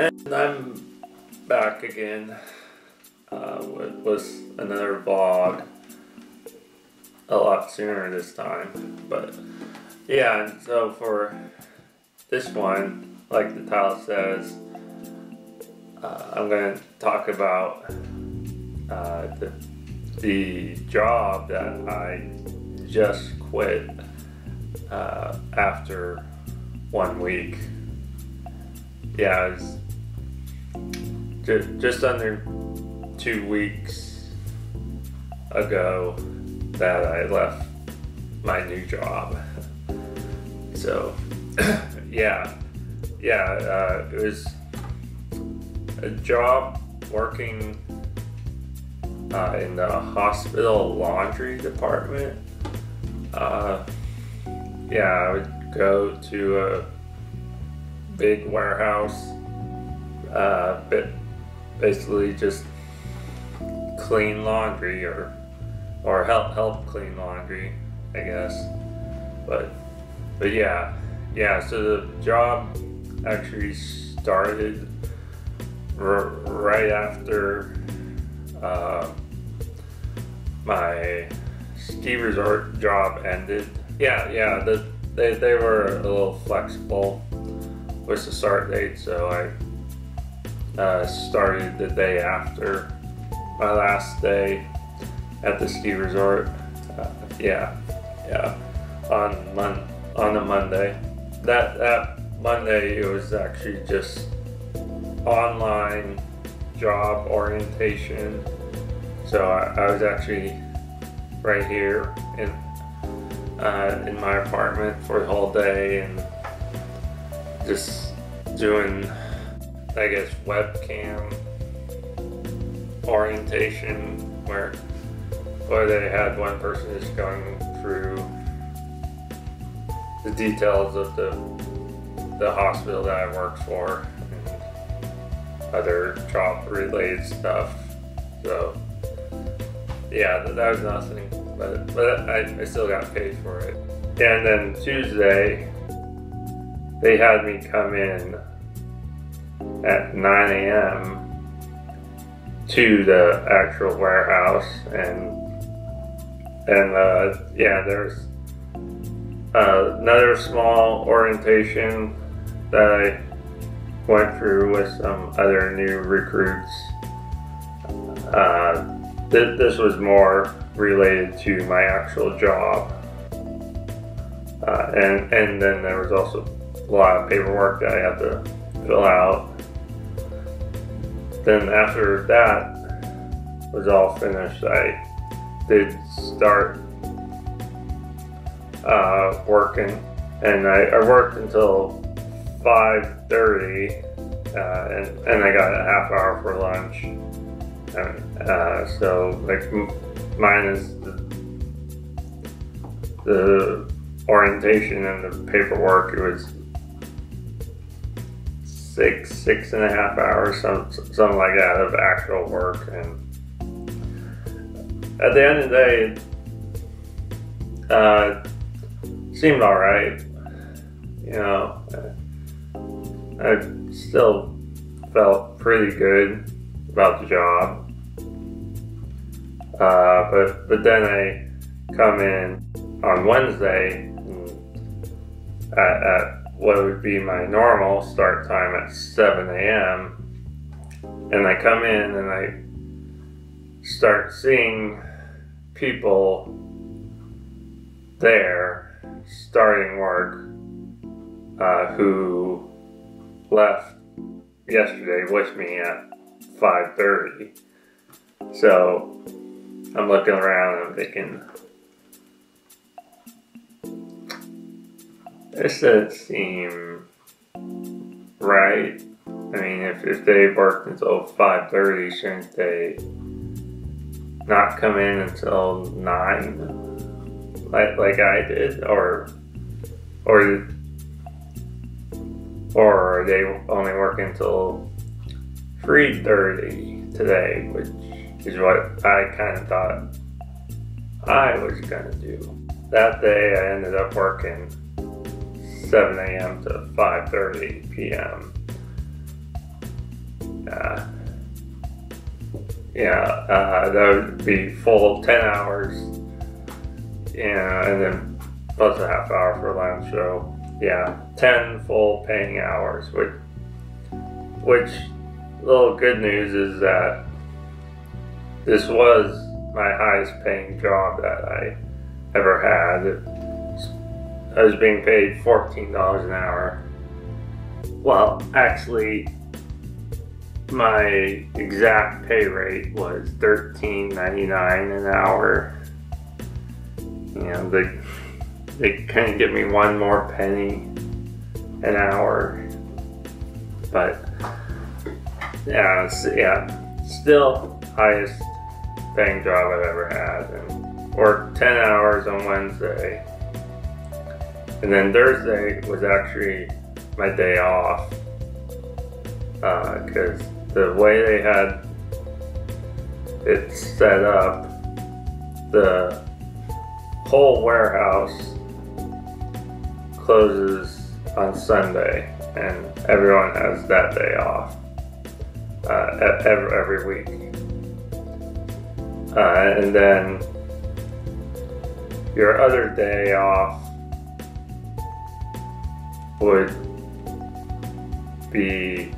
And I'm back again uh, with, another vlog. A lot sooner this time, but yeah. And so for this one, like the title says, uh, I'm going to talk about uh, the the job that I just quit uh, after one week. Yeah, was just, under two weeks ago that I left my new job. So, yeah, yeah, uh, it was a job working uh, in the hospital laundry department. Uh, yeah, I would go to a big warehouse, uh, basically just clean laundry or or help help clean laundry, I guess. But but yeah, yeah. So the job actually started r- right after uh, my ski resort job ended. Yeah, yeah, the, they, they were a little flexible with the start date, so I uh, started the day after my last day at the ski resort. Uh, yeah, yeah, on mon- on a Monday. That that Monday it was actually just online job orientation. So I, I was actually right here in uh, in my apartment for the whole day and just doing, I guess, webcam orientation where where they had one person just going through the details of the the hospital that I worked for and other job related stuff. So yeah, that, was nothing, but but I, I still got paid for it. And then Tuesday, they had me come in at 9 a.m. to the actual warehouse, and and uh, yeah, there's uh, another small orientation that I went through with some other new recruits. Uh, th- this was more related to my actual job. Uh, and, and then there was also a lot of paperwork that I had to fill out. Then after that was all finished, I did start uh, working, and I, I, worked until 5:30, uh, and and I got a half hour for lunch. And, uh, so like minus the, the orientation and the paperwork, it was six six and a half hours, some, something like that of actual work. And at the end of the day, uh, seemed all right. You know, I still felt pretty good about the job. Uh, but but then I come in on Wednesday at, at what would be my normal start time at 7 a.m. And I come in and I start seeing people there starting work uh, who left yesterday with me at 5.30 so i'm looking around and i'm thinking this doesn't seem right i mean if, if they worked until 5.30 shouldn't they not come in until 9 like like I did, or or or are they only working until three thirty today, which is what I kind of thought I was gonna do. That day, I ended up working 7 a.m. to 5:30 p.m. Yeah, yeah, uh, that would be full 10 hours. Yeah, and then plus a half hour for lunch. So yeah, 10 full paying hours. Which, which, little good news is that this was my highest paying job that I ever had I was being paid $14 an hour. Well, actually, my exact pay rate was $13.99 an hour. You know, they, they couldn't give me one more penny an hour. But, yeah, yeah, still highest paying job I've ever had. And worked 10 hours on Wednesday. And then Thursday was actually my day off. Because uh, the way they had it set up, the whole warehouse closes on Sunday, and everyone has that day off uh, every, every week. Uh, and then your other day off would be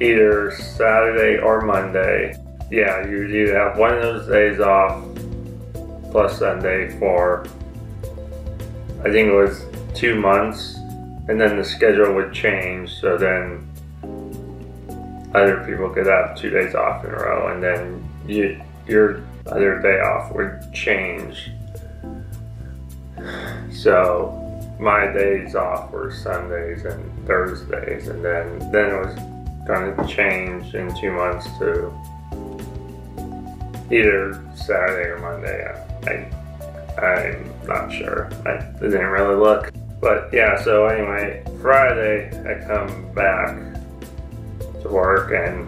either Saturday or Monday. Yeah, you either have one of those days off plus Sunday for I think it was two months, and then the schedule would change. So then other people could have two days off in a row, and then you, your other day off would change. So my days off were Sundays and Thursdays, and then then it was going to change in two months to either Saturday or Monday. I, I'm not sure. I didn't really look. But yeah, so anyway, Friday I come back to work and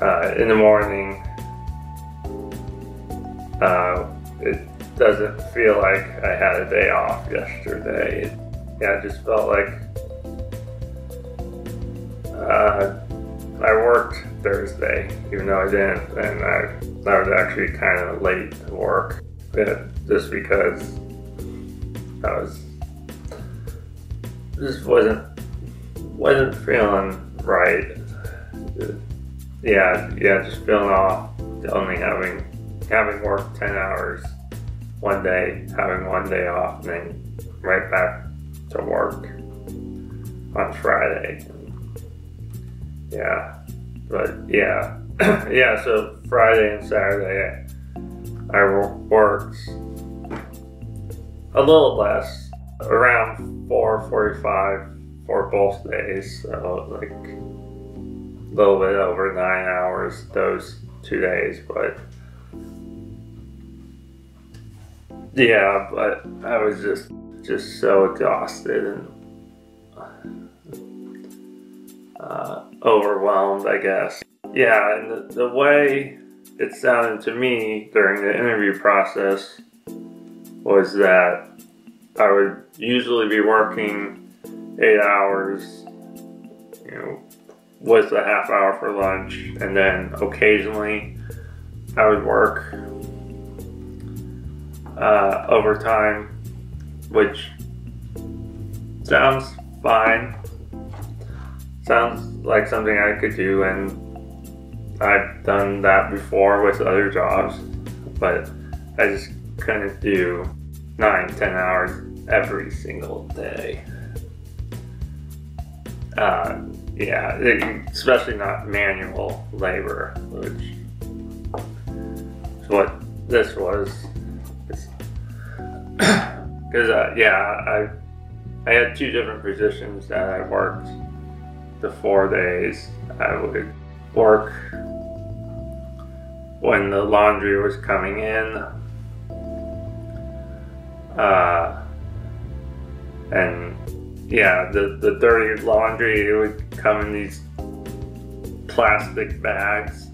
uh, in the morning, uh, it doesn't feel like I had a day off yesterday. Yeah, it just felt like uh, I worked Thursday, even though I didn't, and I, I was actually kind of late to work, just because I was just wasn't wasn't feeling right. Yeah, yeah, just feeling off. Only having having worked ten hours one day, having one day off, and then right back to work on Friday. Yeah, but yeah, yeah. So Friday and Saturday, I, I worked a little less, around four forty-five for both days. So like a little bit over nine hours those two days, but yeah, but I was just just so exhausted and uh, overwhelmed, I guess. Yeah, and the, the way it sounded to me during the interview process was that I would usually be working eight hours, you know, with a half hour for lunch, and then occasionally I would work uh, overtime, which sounds fine sounds like something I could do, and I've done that before with other jobs, but I just couldn't do nine, ten hours every single day. Uh, yeah, especially not manual labor, which is what this was. Because uh, yeah, I I had two different positions that I worked the four days I would work when the laundry was coming in. Uh, and yeah, the, the dirty laundry it would come in these plastic bags.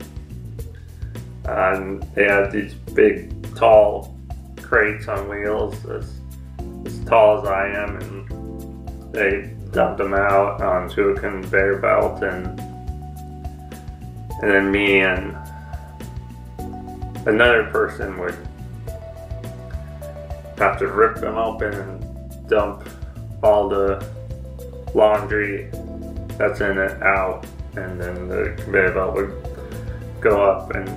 and they had these big, tall crates on wheels, as, as tall as I am, and they dumped them out onto a conveyor belt and and then me and another person would have to rip them open and dump all the laundry that's in it out, and then the conveyor belt would go up and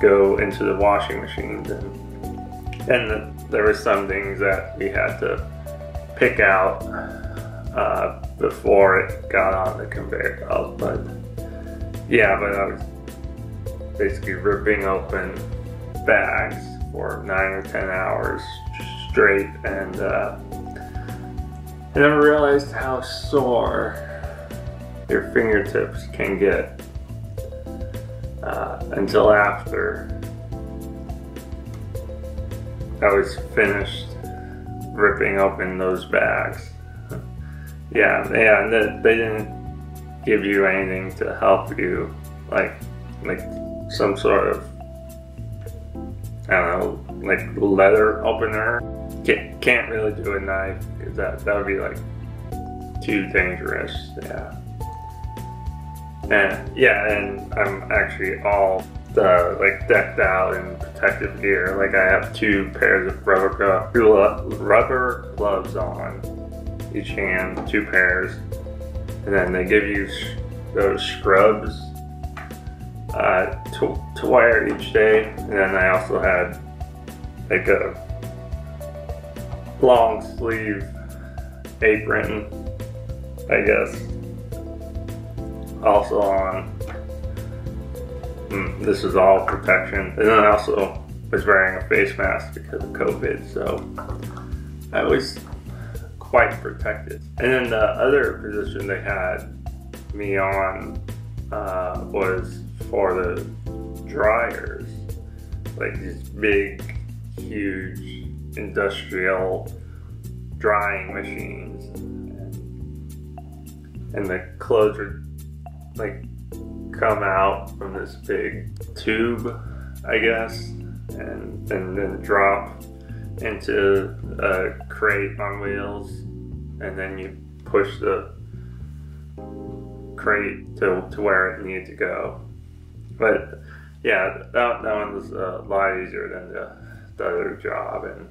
go into the washing machines and and there were some things that we had to pick out uh, before it got on the conveyor belt. But yeah, but I was basically ripping open bags for nine or ten hours straight, and uh, I never realized how sore your fingertips can get uh, until after I was finished ripping open those bags. yeah, yeah, they, they didn't give you anything to help you, like like some sort of I don't know, like leather opener. Can't, can't really do a knife that that would be like too dangerous. Yeah. And yeah, and I'm actually all uh, like decked out in protective gear. Like I have two pairs of rubber rubber gloves on each hand, two pairs, and then they give you those scrubs uh, to to wear each day. And then I also had like a long sleeve apron, I guess, also on Mm, this is all protection. And then I also was wearing a face mask because of COVID, so I was quite protected. And then the other position they had me on uh, was for the dryers, like these big, huge industrial drying machines. And the clothes were like come out from this big tube, I guess, and, and then drop into a crate on wheels, and then you push the crate to, to where it needed to go. But yeah, that, that one was a lot easier than the, the other job, and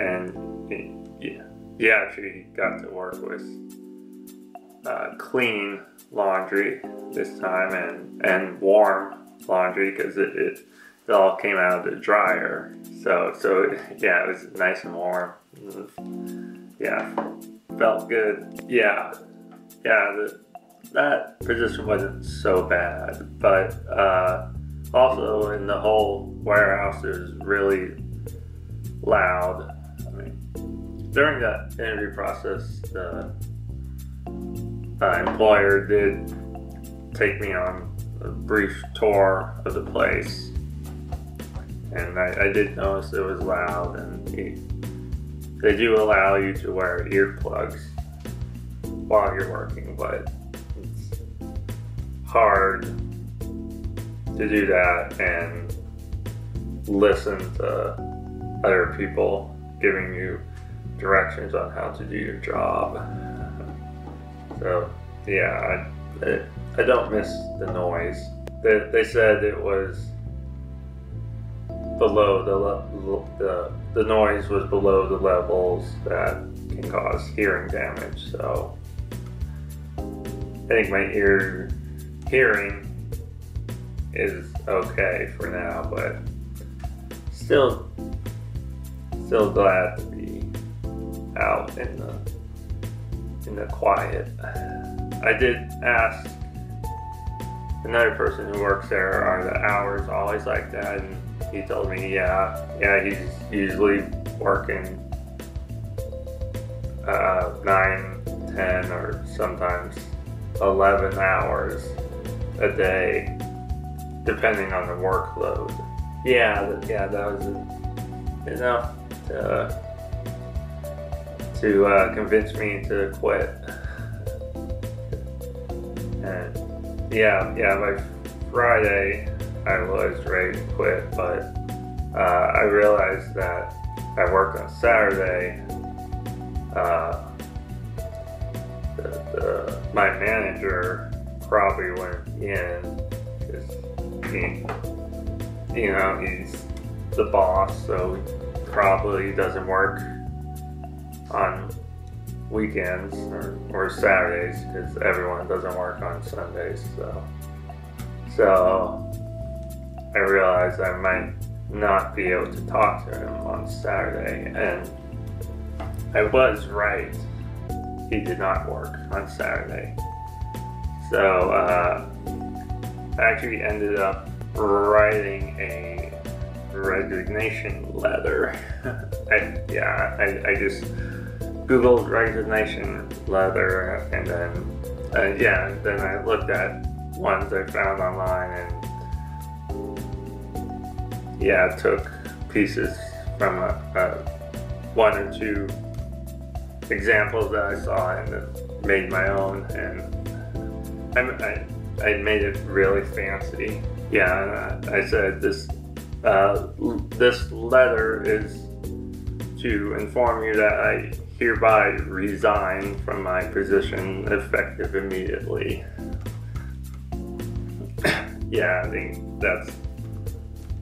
and yeah, you actually got to work with uh, clean laundry this time and, and warm laundry because it, it, it, all came out of the dryer. So, so yeah, it was nice and warm. Yeah, felt good. Yeah, yeah, the, that position wasn't so bad, but uh, also in the whole warehouse it was really loud. I mean, during that interview process, the uh, employer did take me on a brief tour of the place, and I, I did notice it was loud, and he, they do allow you to wear earplugs while you're working, but it's hard to do that and listen to other people giving you directions on how to do your job. So yeah, I, I don't miss the noise. They, they said it was below the, the the noise was below the levels that can cause hearing damage. So I think my ear hearing is okay for now, but still still glad to be out in the in the quiet. I did ask another person who works there, are the hours always like that? And he told me, yeah, yeah, he's usually working uh, 9, 10, or sometimes 11 hours a day, depending on the workload. Yeah, yeah, that was enough to to uh, convince me to quit. And yeah, yeah, by Friday I was ready to quit, but uh, I realized that I worked on Saturday. Uh, the, the, my manager probably went in because he, you know, he's the boss, so probably doesn't work on weekends or, or Saturdays because everyone doesn't work on Sundays. So, so I realized I might not be able to talk to him on Saturday, and I was right. He did not work on Saturday. So uh, I actually ended up writing a resignation letter. I, yeah, I, I just googled resignation letter, and then uh, yeah, then I looked at ones I found online and yeah, took pieces from a, a one or two examples that I saw and made my own, and I, I, I made it really fancy. Yeah, I said this uh, this letter is to inform you that I hereby resign from my position effective immediately. yeah, I think that's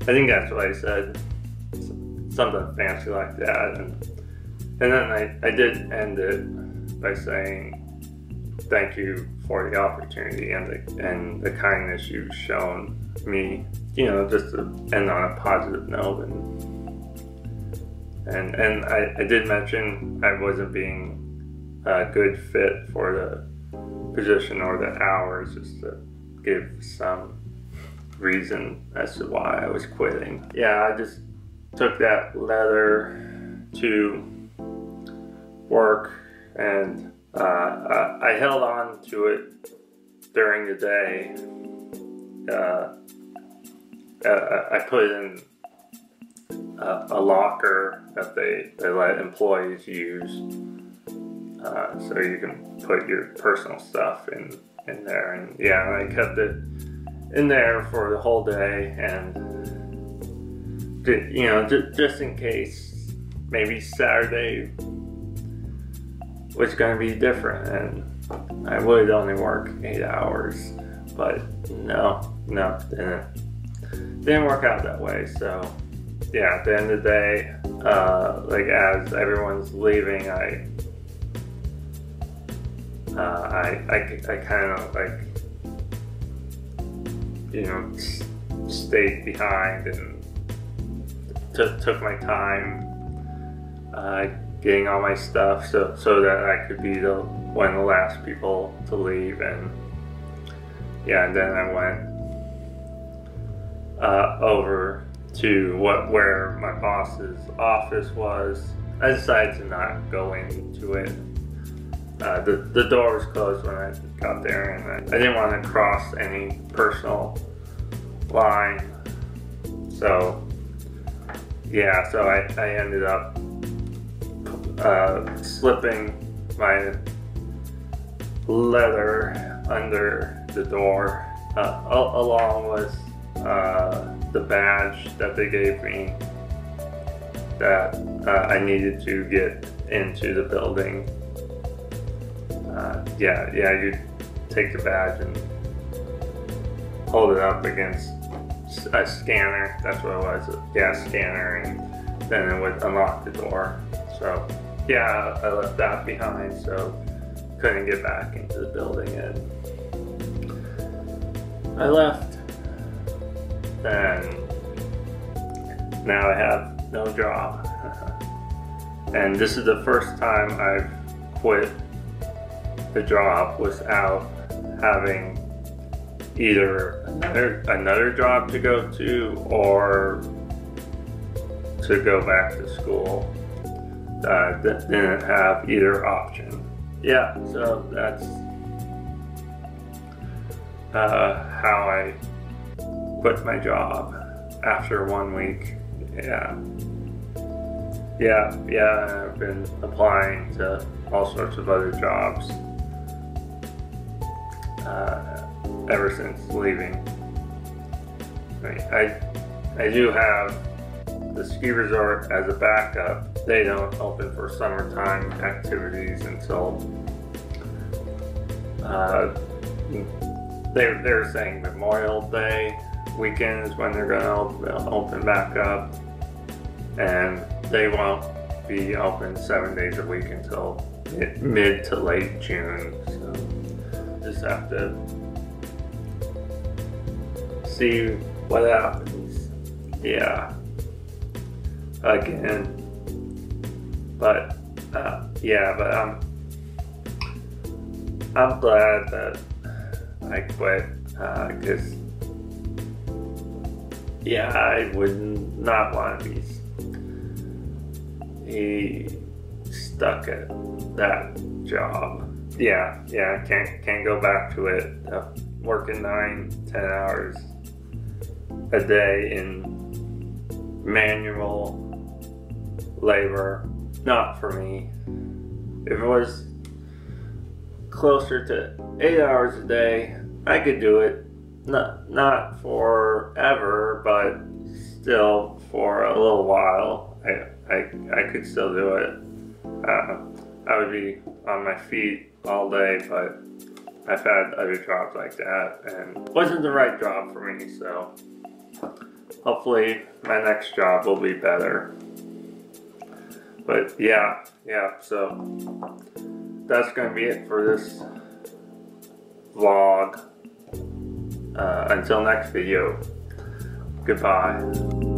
I think that's what I said. Something fancy like that. And, and then I, I did end it by saying, thank you for the opportunity and the, and the kindness you've shown me, you know, just to end on a positive note. And, and, and I, I did mention I wasn't being a good fit for the position or the hours, just to give some reason as to why I was quitting. Yeah, I just took that letter to work and uh, I held on to it during the day. Uh, uh I put it in a, a, locker that they, they let employees use. Uh, so you can put your personal stuff in, in there. And yeah, I kept it in there for the whole day and you know just in case maybe Saturday was going to be different and I would only work eight hours but no no didn't didn't work out that way so yeah at the end of the day uh, like as everyone's leaving I uh, I, I, I kind of like you know, stayed behind and t- took my time uh, getting all my stuff so, so that I could be the one of the last people to leave. And yeah, and then I went uh, over to what where my boss's office was. I decided to not go into it. Uh, the, the door was closed when I got there, and I, I didn't want to cross any personal line. So, yeah, so I, I ended up uh, slipping my leather under the door, uh, along with uh, the badge that they gave me that uh, I needed to get into the building. Uh, yeah, yeah, you take the badge and hold it up against a scanner. That's what it was, a gas scanner, and then it would unlock the door. So yeah, I left that behind, so couldn't get back into the building. And I left. Then now I have no job, and this is the first time I've quit the job without having either another, another job to go to or to go back to school. Uh, didn't have either option. Yeah, so that's uh, how I quit my job after one week. Yeah. Yeah, yeah, I've been applying to all sorts of other jobs. Uh, ever since leaving. I, mean, I, I do have the ski resort as a backup. They don't open for summertime activities until uh, they're they're saying Memorial Day weekend is when they're gonna open back up, and they won't be open seven days a week until mid, mid to late June. So just have to see what happens. Yeah. Again. But uh, yeah, but I'm I'm glad that I quit because uh, yeah, I would not want to be stuck at that job. Yeah, yeah, can't can't go back to it. Uh, working nine, ten hours a day in manual labor, not for me. If it was closer to eight hours a day, I could do it. Not not forever, but still for a little while. I I, I could still do it. Uh, I would be on my feet all day, but I've had other jobs like that and wasn't the right job for me. So hopefully my next job will be better. But yeah, yeah. So that's gonna be it for this vlog. Uh, until next video, goodbye.